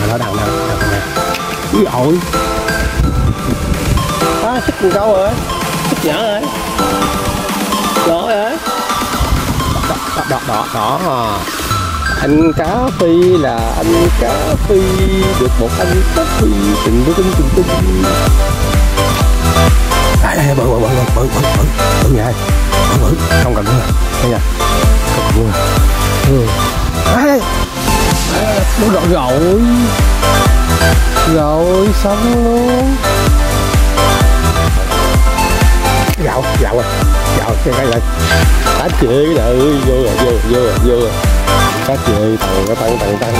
hồi đó đằng đằng đằng nè úi ôi à, xích con câu rồi xích nhỏ rồi nhỏ rồi đó đó đó đó, đó. anh cá phi là anh cá phi. Được một anh cá phi. Từng từng từng từng từng đây đây bự bự bự bự bự bự bự. Nha bự bự. Không cần nữa đây nha. Không cần nữa ừ. đây nó rồi rồi rồi xong luôn. Gạo gạo rồi gạo, cái cái này cá chê cái này vô rồi vô vô rồi vô. Rồi cá chê tàu nó tăng tăng tăng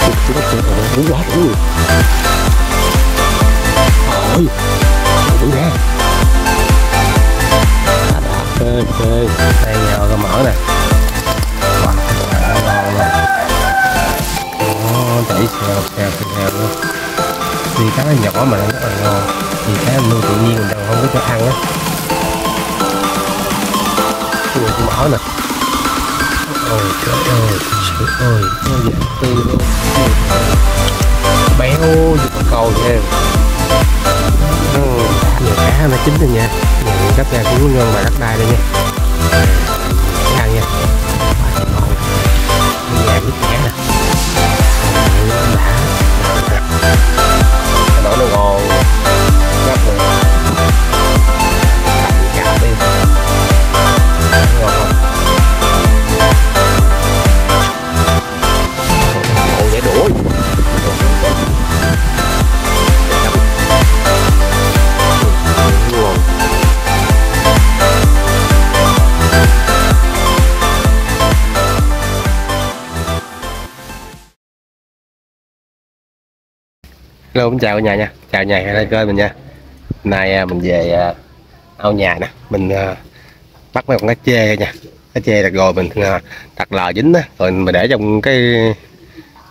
cái nó chê tàu nó quá đúng rồi ôi đủ nha. Ok ok đây nhờ cái mỡ nè. Ồ, chảy thịt xèo luôn vì cá nó nhỏ mà nó rất là ngon. Vì cá nuôi tự nhiên mình đâu không có cho ăn á. Ui cái mỡ nè. Ôi trời ơi trời ơi nó dễ tươi luôn. Béo như con cầu nha ừ, nhiều cá nó chín rồi nha. Giờ gấp ra cũng ngon mà rất đai đây nha. Cái đó Hello, xin chào cả nhà nha, chào nhà hay kênh mình nha. Nay à, mình về à, ao nhà nè, mình à, bắt mấy con cá chê nha. Cá chê đặt rồi mình đặt lò dính á, rồi mình để trong cái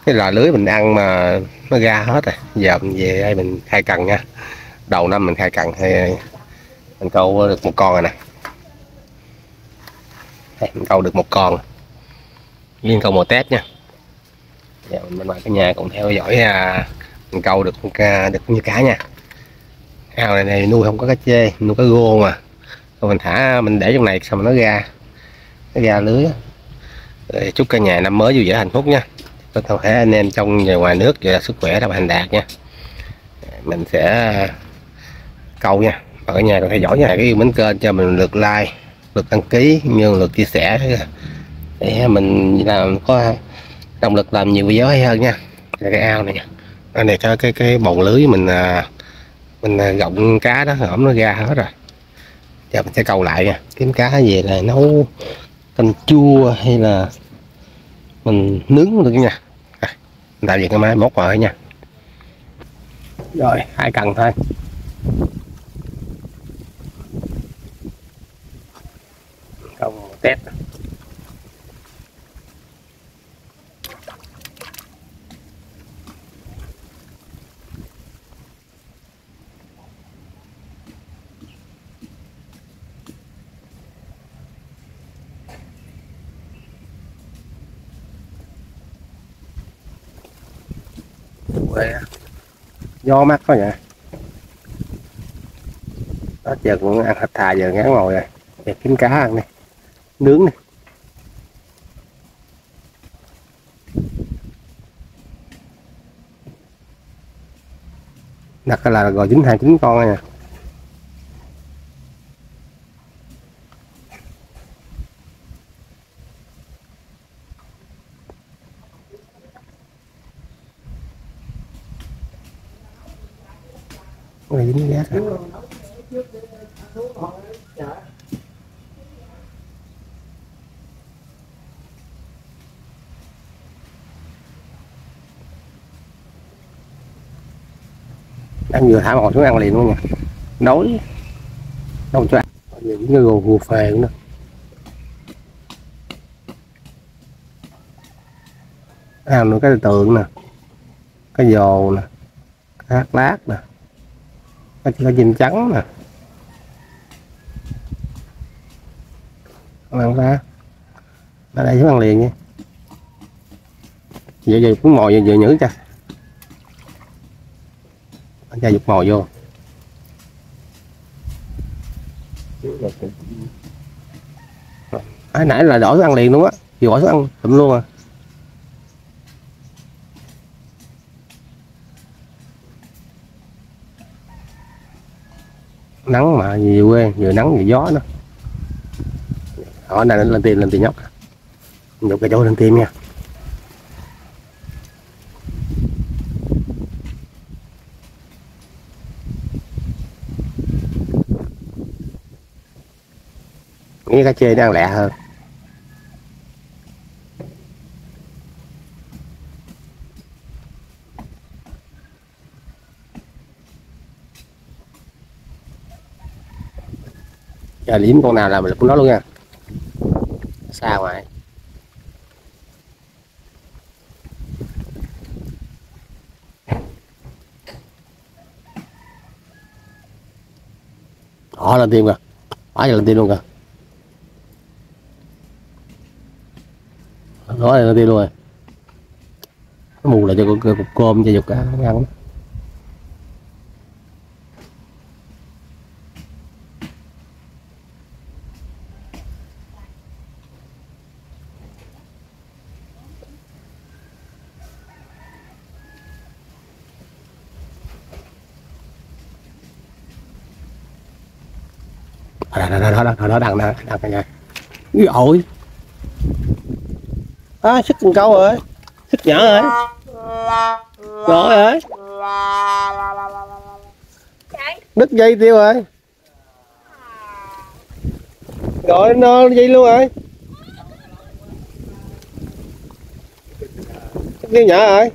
cái lò lưới mình ăn mà nó ra hết rồi. Giờ mình về đây mình khai cần nha. Đầu năm mình khai cần thì mình câu được một con rồi nè. Đây, mình câu được một con. Liên câu một tép nha. Giờ mình mời cả nhà cùng theo dõi à, mình câu được được như cá nha ao này, này nuôi không có cá chê nuôi cá gô mà. Rồi mình thả mình để trong này xong nó ra. Nó ra lưới. Rồi chúc cả nhà năm mới vui vẻ hạnh phúc nha. Có toàn thể anh em trong và ngoài nước và sức khỏe đồng hành đạt nha. Mình sẽ câu nha. Và cả nhà còn theo dõi nha. Cái yêu mến kênh cho mình lượt like lượt đăng ký như lượt chia sẻ. Để mình làm có động lực làm nhiều video hay hơn nha. Cái ao này nha ở này cái cái cái bầu lưới mình à, mình à, gọng cá đó hổm nó ra hết rồi. Giờ mình sẽ câu lại nha. Kiếm cá về là nấu canh chua hay là mình nướng được nha. À, tạo về cái máy móc rồi nha. Rồi hai cần thôi. Câu test. Quê á. gió mắt quá nhỉ đó, giờ cũng ăn thịt thà, giờ ngán ngồi rồi. Giờ kiếm cá ăn đi. Nướng đi. Đặt là gò chín hai chín con nha Ôi dính ghét à. Đang vừa thả một xuống ăn liền luôn nha. Đói. Đâu cho ăn. Những cái gồ gù phề nữa ăn nữa cái tượng nè. Cái dồ nè. Cái hát lát nè. Cái cái chim trắng nè. Ăn ra. Ở đây xuống ăn liền nha. Vậy vậy cũng ngồi vừa nhử cho gia dục mồi vô. À, nãy là đổ thức ăn liền luôn á. Vừa bỏ thức ăn tụm luôn à. Nắng mà về quê vừa nắng vừa gió nữa ở này lên tìm lên tìm nhóc. Nhục cái chỗ lên tìm nha. Nghĩ cá chê nó ăn lẹ hơn. Giờ liếm con nào là mình cũng nó luôn nha. Xa ngoài. Đó lên tim kìa. Quá giờ lên tim luôn kìa. Là lên tim luôn rồi. Nó mù lại cho con cục cơm cho dục cá ăn. Đó đó đó đó đó đó đằng này Úi ôi à, sức cần câu rồi. Sức nhỏ rồi. Nhỏ rồi. Đứt dây tiêu rồi. Rồi nó dây luôn rồi. Tiêu nhỏ rồi.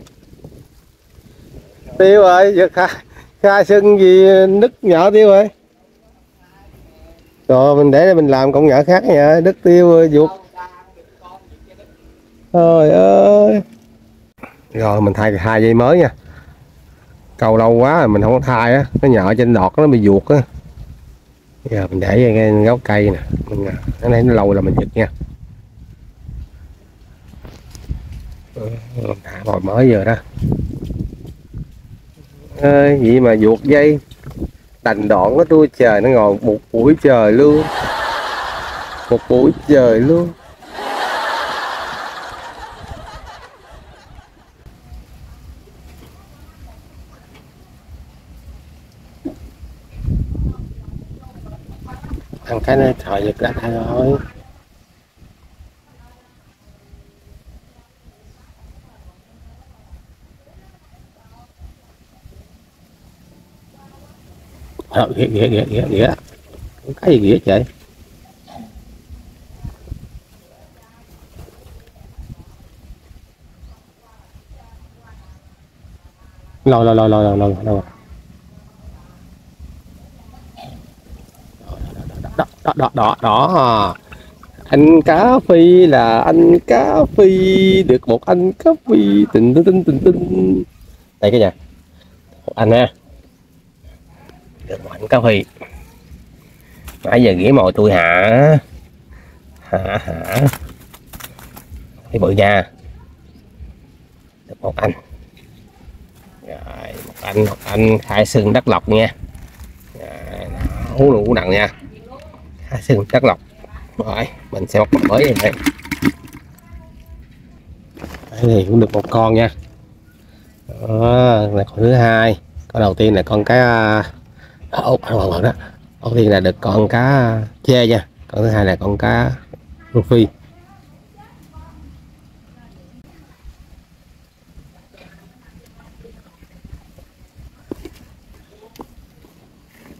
Tiêu rồi giật khai khai sưng gì nứt nhỏ tiêu rồi. Rồi mình để mình làm công nhỏ khác nha đứt tiêu ruột trời ơi. Rồi mình thay hai dây mới nha. Câu lâu quá rồi mình không có thay á. Nó nhỏ trên đọt nó bị ruột á. Giờ mình để cái gốc cây nè. Mình à, cái này nó lâu là mình giật nha. Ờ, Thả bồi mới giờ đó. À, vậy mà ruột dây? Đành đoạn nó tôi trời nó ngồi một buổi trời luôn. Một buổi trời luôn. Ăn cái này thời giật ra thôi ờ, ghĩa ghĩa ghĩa ghĩa ghĩa cái gì ghĩa trời Lòi, lòi, lòi, lòi, lòi, lòi lôi đó đó đó đó. À. Anh cá phi là anh cá phi, được một anh cá phi. Tình tình tình tình tình đây cái nhà một anh ha. Được một anh cá phi. Nãy giờ nghĩ mồi tôi hả? Hả hả? Cái bự nha. Được một anh. Rồi, một anh một anh. Khai sừng đất lộc nha. Hú đủ nặng nha xin chắc lọc? Rồi mình sẽ bắt một mới này đây này cũng được một con nha. Đó là con thứ hai. Con đầu tiên là con cá à, ốc uh, đó. Đầu tiên là được con cá chê nha. Con thứ hai là con cá phi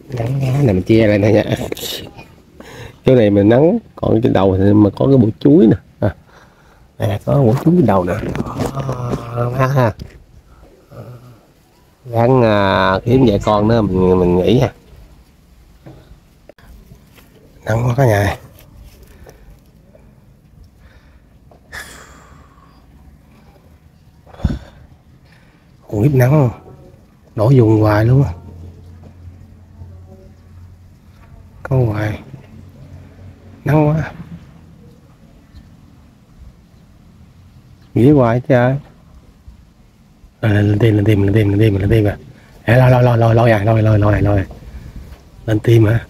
nắng ngá này mình che lên nè nha chỗ này mình nắng còn trên đầu thì mà có cái bụi chuối nè. À, đây là có bụi chuối trên đầu nè. Ha ha. Gắn à, kiếm vài con nữa mình mình nghĩ nha nắng quá cả nhà khủng khiếp nắng đổ dùng hoài luôn á hoài nắng quá nghĩ hoài chứ à, lên tìm lên tìm lên tìm lên tìm lên tìm à à, lôi lôi lôi lôi lôi à lôi lôi lôi lôi lên tim hả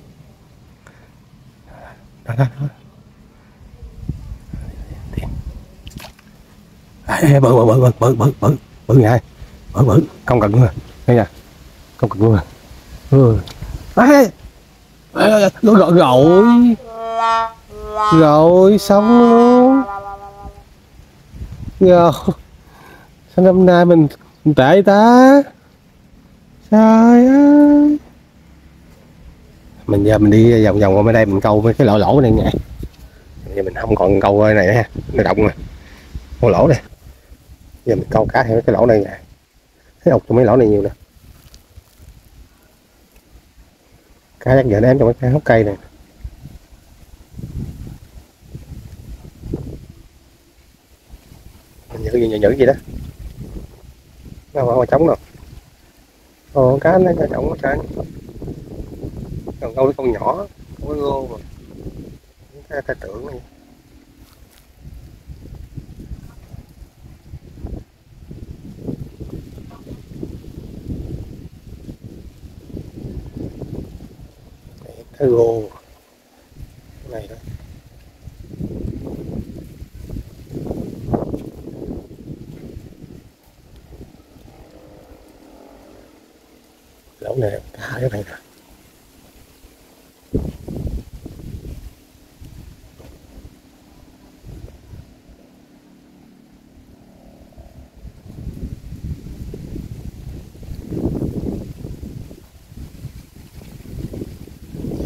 đó đó đó bự bự bự bự bự bự bự bự nha bự bự không cần nữa đây nè không cần nữa ừ. à, à, rồi rồi rồi xong luôn rồi sao năm nay mình, mình tệ ta? Trời ơi. Mình giờ mình đi vòng vòng qua bên đây mình câu mấy cái lỗ lỗ này nha. Giờ mình không còn câu cái này nữa ha nó động rồi con lỗ này. Giờ mình câu cá theo cái lỗ này nè. Thấy ốc trong mấy lỗ này nhiều nè. Cá chắc giờ nó em trong cái hốc cây này. Tôi nhử nhử gì đó. Nó không có trống đâu. Ồ cá nó có trống sang còn câu con nhỏ không có gô mà. Cái ta tưởng này. Cái gô. Này đó. Này cả cái này nè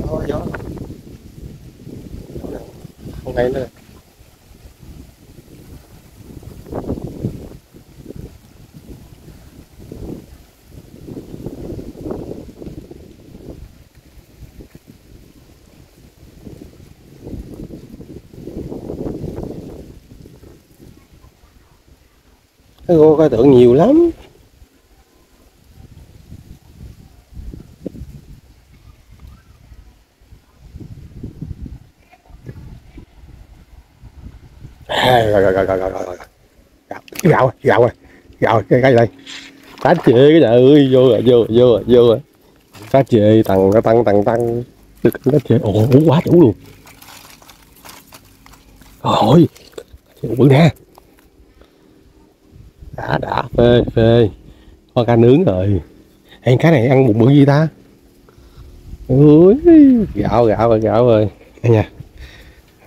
gió gió Gió này không ngay nữa cái gô coi tượng nhiều lắm. À, rồi rồi rồi rồi rồi rồi. Gạo gạo rồi gạo cái cái gì đây? Cá chê cái trời ơi vô rồi vô rồi vô rồi vô rồi. Cá chê tăng nó tăng tăng tăng được cá chê ồ quá đủ luôn. Ôi bự nè đã đã. Phê phê. Có cá nướng rồi. Hẹn cá này ăn một bữa gì ta? Ui, gạo gạo rồi gạo rồi. Đây nha.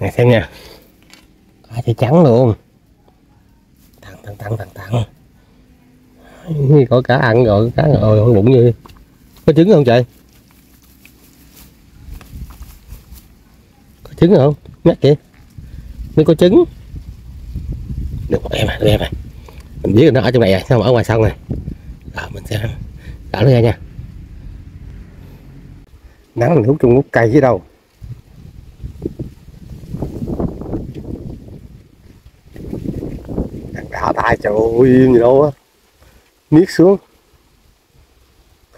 Này xem nha. Cá thì trắng luôn. Tăng tăng tăng tăng tăng có cá ăn rồi cá ngồi bụng như có trứng không trời? Có trứng không? Nhắc kìa. Mới có trứng. Được, em à được em à mình biết nó ở trong này rồi sao mà ở ngoài sông này. Rồi mình sẽ đỡ nó ra nha. Nắng mình hút trong hút cây chứ đâu. Thằng tay trời ơi gì đâu á. Miết xuống.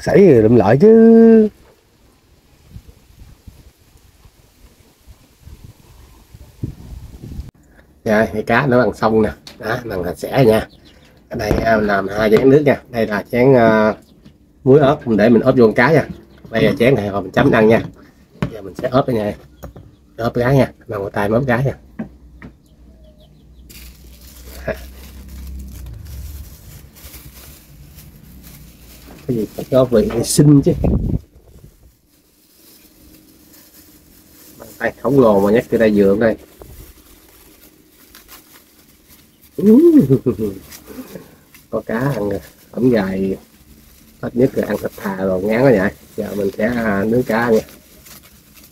Xảy thì đụng lợi chứ. Dạ, thì cá nó bằng sông nè. Đó bằng sạch sẽ nha ở đây à, làm hai chén nước nha. Đây là chén uh, muối ớt. Mình để mình ốp vô con cá nha. Đây là chén này rồi mình chấm ăn nha. Giờ mình sẽ ốp đây nha ốp cá nha. Bằng một tay ốp cá nha. Cái gì phải cho vị sinh chứ. Bàn tay khổng lồ mà nhắc từ đây dựa đây. có cá ăn ống ẩm dài ít nhất là ăn thịt thà rồi, ngán quá vậy. Giờ mình sẽ à, nướng cá nha.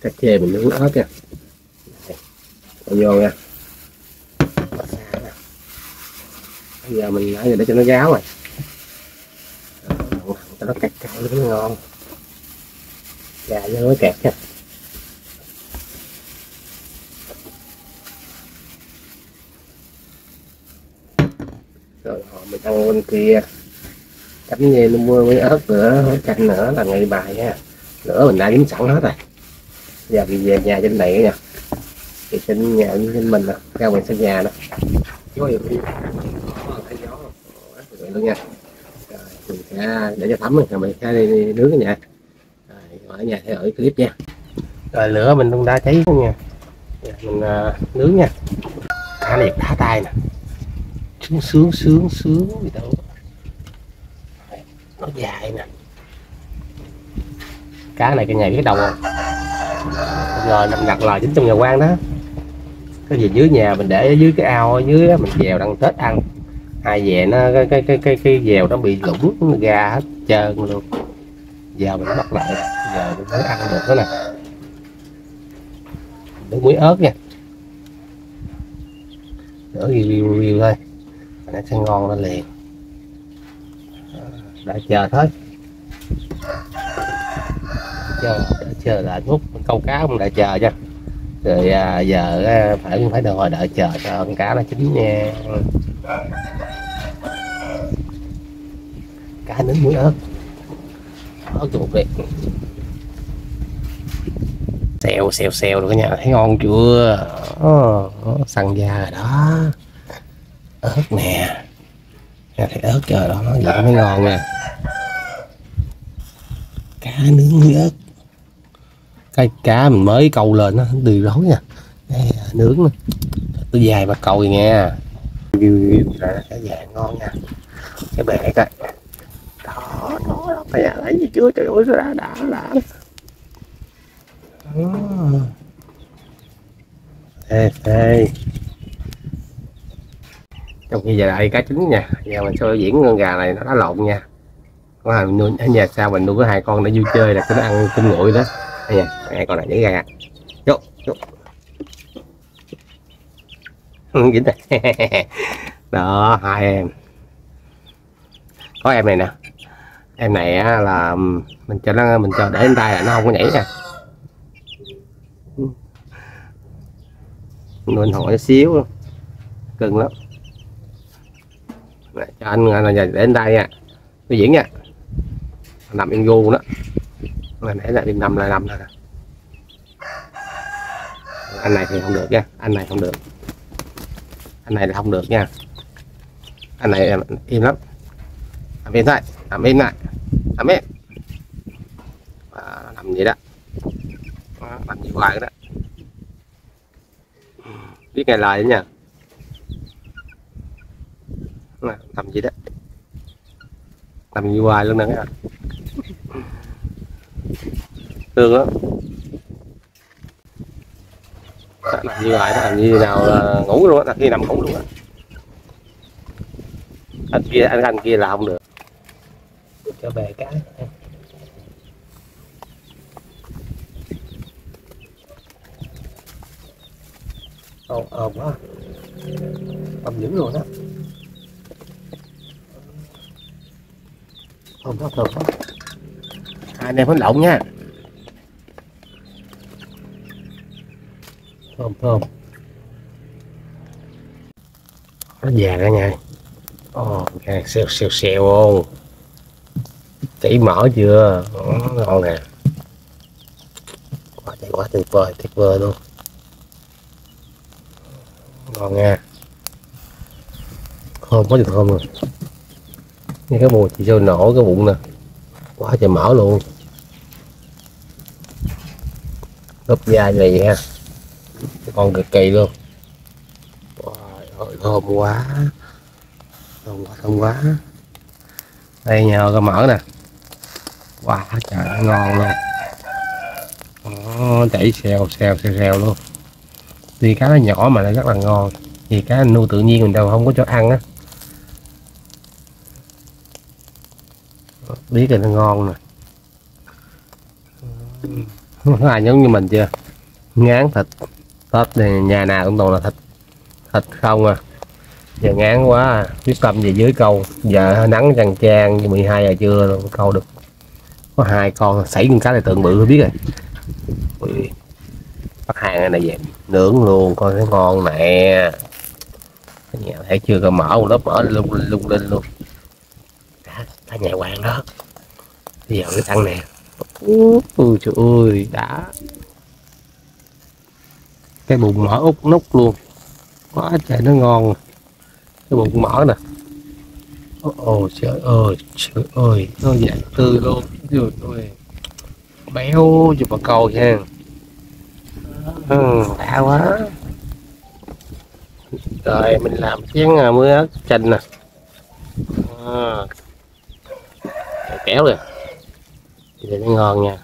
Cá chê mình nướng ớt nha. Đây. vô nha. Bây giờ mình nãy giờ để cho nó ráo rồi. Cho nó cắt cay, nó ngon. Gà cho nó kẹt nha. Thằng ăn bên kia cánh như nó mua mấy ớt nữa mấy chanh nữa là ngày bài nha nữa mình đã kiếm sẵn hết rồi. Giờ mình về nhà trên này nha. Thì trên nhà trên mình nè ra mình sân nhà đó gió nhiều khi gió luôn nha. Rồi mình sẽ để cho thấm rồi mình sẽ đi, đi nướng nha rồi, ở nhà theo ở clip nha. Rồi lửa mình cũng đã cháy luôn nha dạ, mình uh, nướng nha. Cá này đá tay nè sướng sướng sướng sướng gì đâu nó dài nè. Cá này cái nhà biết đầu à. không rồi nằm đặt lò chính trong nhà quan đó. Cái gì dưới nhà mình để ở dưới cái ao ở dưới đó, mình dèo đang tết ăn. Hai về nó cái cái cái cái, cái dèo nó bị lủng nó ra hết trơn luôn. Giờ mình bắt lại giờ mình mới ăn được đó nè. Để muối ớt nha. Đỡ review review thôi nó sẽ ngon lên liền. Ờ, đã chờ thôi chờ đã chờ là nút câu cá cũng đã chờ chứ rồi à, giờ à, phải phải đợi đợi chờ cho con cá nó chín nha. Cá nướng muối ớt. Ớt chuột đi. Xèo xèo xèo rồi cả nhà thấy ngon chưa? Oh, săn da rồi đó ớt nè. Ra thấy ớt trời đó nó vậy mới ngon nè. cá nướng với ớt. Cái cá mình mới câu lên nó đi rối nha. Đây, à, nướng tôi dài mà câu nha. Review là cá dài ngon nha. Cái bể coi. Đó đó đó phải lấy gì chưa? Trời ơi đã đã đã. Ê ê trong khi giờ đây cá trứng nha. Giờ mình sẽ diễn con gà này nó đã lộn nha. Có hàng nuôi ở nhà sao mình nuôi có hai con để vui chơi là cứ nó ăn kinh nguội đó. Đây nha hai con này nhảy ra chút chút dính này đó hai em. Có em này nè. Em này á, là mình cho nó mình cho để lên tay là nó không có nhảy nè mình hỏi xíu luôn. Cưng lắm. Này, cho anh là để đến đây nha. Tôi diễn nha. Nằm yên gu đó. Là nãy là đi nằm là nằm rồi nè anh này thì không được nha. Anh này không được. Anh này là không được nha. Anh này em im lắm. Nằm im thôi nằm im lại. Nằm im à, nằm vậy đó. Nằm như hoài đó. Biết nghe lời nha Nè, nằm gì đó nằm như hoài luôn nè các bạn. Thương lắm. Đó, nằm như hoài đó nằm như nào là ngủ luôn á khi nằm ngủ luôn á. Anh kia anh anh kia là không được. Cho bè cá ồn ồn quá. Ồn dữ luôn đó ồn quá ồn quá hai anh em phấn động nha. Thơm thơm. Nó già cả nhà. Ồ oh, xèo xèo xèo không chảy mỡ chưa? Đó, ngon nè. Quá quá tuyệt vời tuyệt vời luôn. Ngon nha. Thơm quá trời thơm rồi nghe cái mùi chị sao nổ cái bụng nè. Quá trời mỡ luôn. Lớp da này ha. Con cực kỳ luôn. Wow, thơm quá. Thơm quá thơm quá. Đây nhờ cái mỡ nè. Wow trời ngon luôn. Đó, chảy xèo xèo xèo xèo luôn. Tuy cá nó nhỏ mà nó rất là ngon. Vì cá nuôi tự nhiên mình đâu không có cho ăn á. Biết là nó ngon nè. Ai giống như mình chưa? Ngán thịt. Tết này nhà nào cũng toàn là thịt. Thịt không à. Giờ ngán quá à. quyết tâm về dưới câu. Giờ nắng chang trang 12 giờ trưa rồi câu được. Có hai con xảy con cá này tượng bự biết rồi. Ui, bắt hàng này về. Nướng luôn coi thấy ngon nè. Nhà thấy chưa có mở một lớp mở lung lung lên luôn. Cả, cả nhà hoàng đó bây giờ cái thằng này ui trời ơi đã. Cái bụng mỡ út nút luôn. Quá trời nó ngon. Cái bụng mỡ nè. Ồ trời ơi trời ơi nó dạng tươi luôn. Trời ơi. Béo cho bà câu nha. Ừ, đã quá. Rồi mình làm chén mưa muối ớt chanh nè. À, kéo rồi thì nó ngon nha.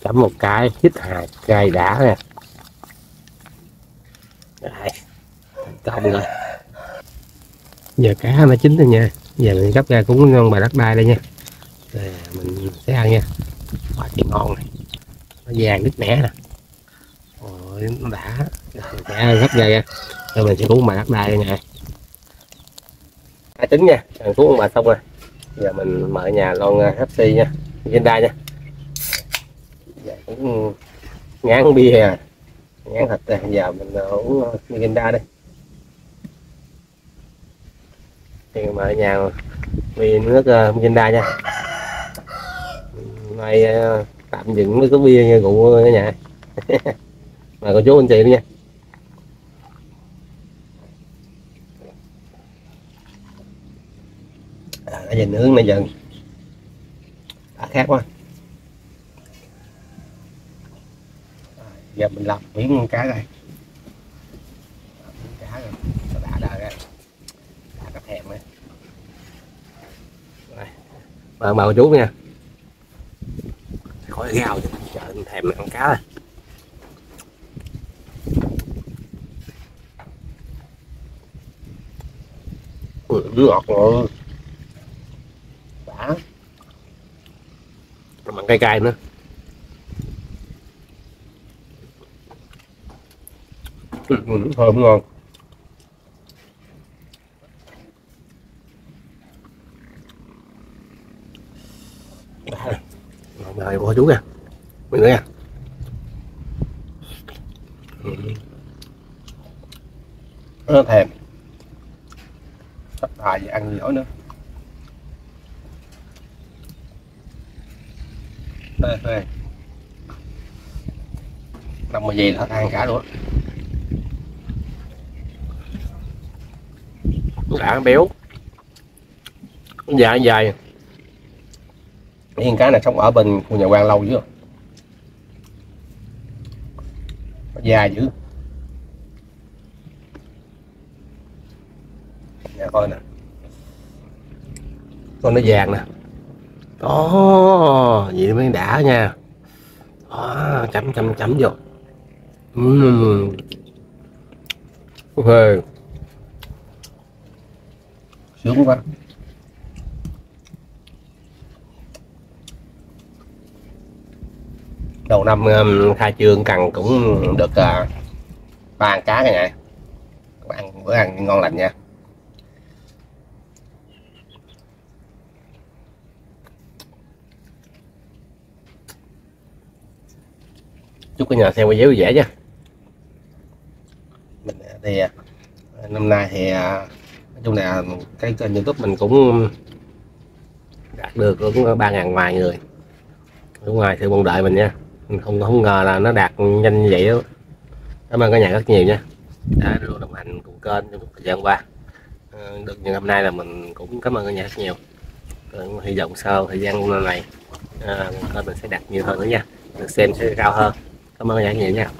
Chấm một cái hít hà cay đã nè. Đây thành công rồi. Giờ cá nó chín rồi nha. Giờ mình gấp ra cũng ngon bài đất đai đây nha. Rồi mình sẽ ăn nha. Quá trời ngon này. Nó vàng đứt nẻ nè. Ôi, nó đã. Rồi sẽ gấp ra nha. Rồi mình sẽ cuốn bài đất đai đây nha tính nha ăn cuốn bà xong rồi. Giờ mình mở nhà lon ờ, hc nha trên nha. Giờ cũng ngán bia à ngán thịt đây à. giờ mình ờ, uống ờ, Mirinda đây thì mở nhà mì nước uh, nha. Nay tạm dừng mấy cái bia nha rượu nha nhà. Mà cô chú anh chị nữa nha à, nãy giờ nướng nãy giờ. Đã khác quá. Giờ mình làm miếng con cá đây. Miếng cá rồi. Đã đã ra. Đã cặp thèm rồi mời mời chú nha. Khỏi gào cho trời thèm ăn cá rồi Ui, ngọt rồi đã mặn cay cay nữa. Thơm ngon. Mời cô chú nha. Mình nữa nha. Nó thèm. Sắp bài ăn gì nữa phê phê nằm mà gì là ăn cả luôn đã béo. Dài dài những cái này sống ở bên khu nhà quan lâu chứ dài dữ. Nhà coi nè. Con nó vàng nè đó vậy mới đã nha. Đó, chấm chấm chấm vô. Uhm. ok. Sướng quá. Đầu năm um, khai trương cần cũng được uh, ba ăn cá cả nhà. Ăn bữa ăn ngon lành nha chúc cả nhà xem video vui vẻ nha. Mình à, thì à, năm nay thì à, nói chung là cái kênh youtube mình cũng đạt được cũng ba ngàn vài người. Đúng ngoài sự mong đợi mình nha. Mình không không ngờ là nó đạt nhanh như vậy đó. Cảm ơn cả nhà rất nhiều nha. Đã luôn đồng hành cùng kênh trong thời gian qua. Ờ, được như năm nay là mình cũng cảm ơn cả nhà rất nhiều. Hy vọng sau thời gian này à, kênh mình sẽ đạt nhiều hơn nữa nha. Được xem sẽ cao hơn cảm ơn nhà nhiều nha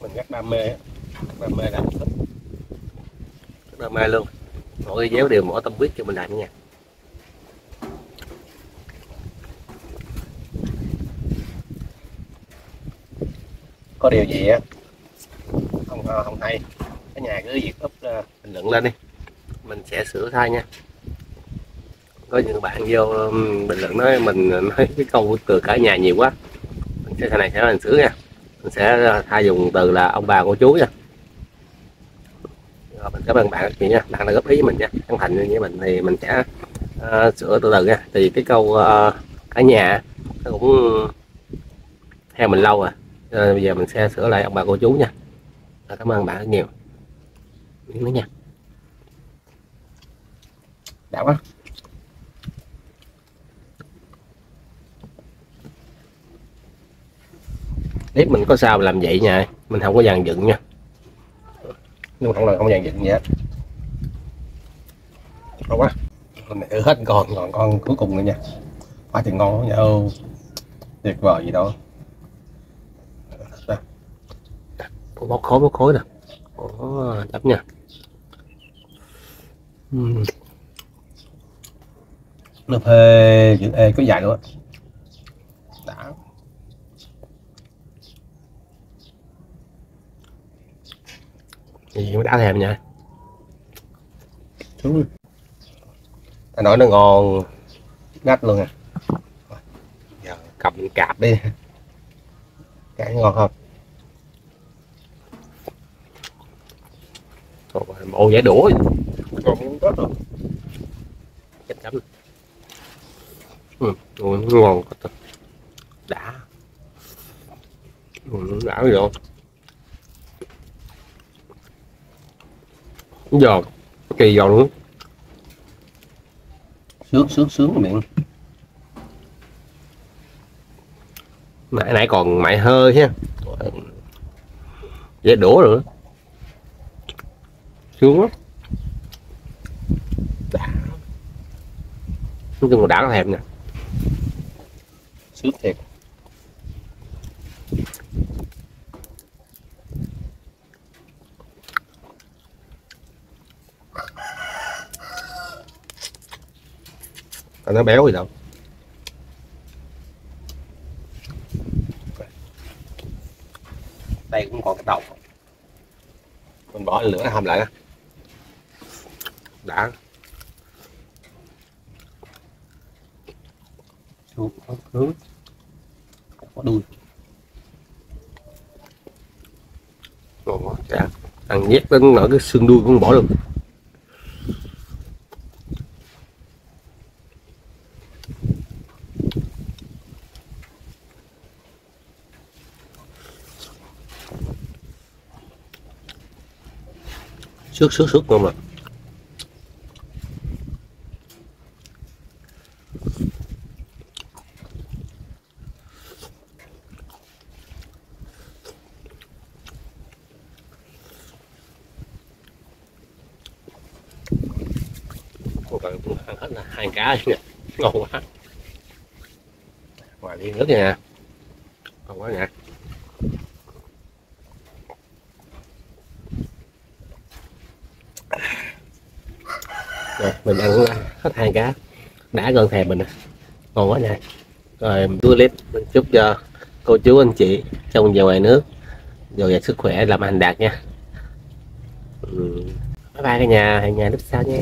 mình rất đam mê đam mê làm rất đam mê luôn. Mỗi déo đều mỗi tâm huyết cho mình làm nha có điều gì á? Không không hay. Cái nhà cứ việc úp bình luận lên đi mình sẽ sửa thay nha. Có những bạn vô um, bình luận nói mình nói cái câu từ cả nhà nhiều quá. Mình sẽ này sẽ mình sửa nha. Mình sẽ ờ, thay dùng từ là ông bà cô chú nha. Rồi mình cảm ơn bạn chị nha. Bạn đã góp ý với mình nha. Chân thành với mình thì mình sẽ uh, sửa từ từ nha. Thì cái câu uh, cả nhà nó cũng theo mình lâu rồi. À, bây giờ mình sẽ sửa lại ông bà cô chú nha. Cảm ơn bạn rất nhiều. Nữa nha đã quá. Clip mình có sao làm vậy nha mình không có dàn dựng nha. Nhưng không là không dàn dựng gì hết đâu quá. Mình thử hết còn còn con cuối cùng nữa nha. Quá thì ngon quá nha ô. Tuyệt vời gì đó. Bóc khối bóc khối nè. Ồ, đắp nha. Uhm lớp hê chữ e có dài á đã gì mới đã thèm nha. Xuống ta nói nó ngon ngắt luôn à. Giờ cầm cạp đi. Cái ngon không? Bộ giải đũa. Còn có rồi chắc chắn ừ, ngon đã. Ừ, đã rồi. Giòn kỳ giòn luôn. Sướng sướng sướng miệng nãy nãy còn mại hơi ha. Dễ đổ rồi sướng lắm. Nói chung là đã có thèm nè sướng thiệt. Còn nó béo gì đâu. Đây cũng còn cái đầu. Mình bỏ lửa hầm lại đã hướng có đuôi ngon quá ăn nhét đến nở cái xương đuôi cũng bỏ được. Xước xước xước ngon rồi cũng ăn hết là hai cá nha ngon quá ngoài đi nước nha ngon quá nha rồi mình ăn hết hai cá đã gần thèm mình ngon quá nha. Rồi tôi clip mình chúc cho cô chú, anh chị trong và ngoài nước dồi dào sức khỏe, làm hành đạt nha. Ừ. bye bye cả nhà, hẹn nhà lúc sau nha.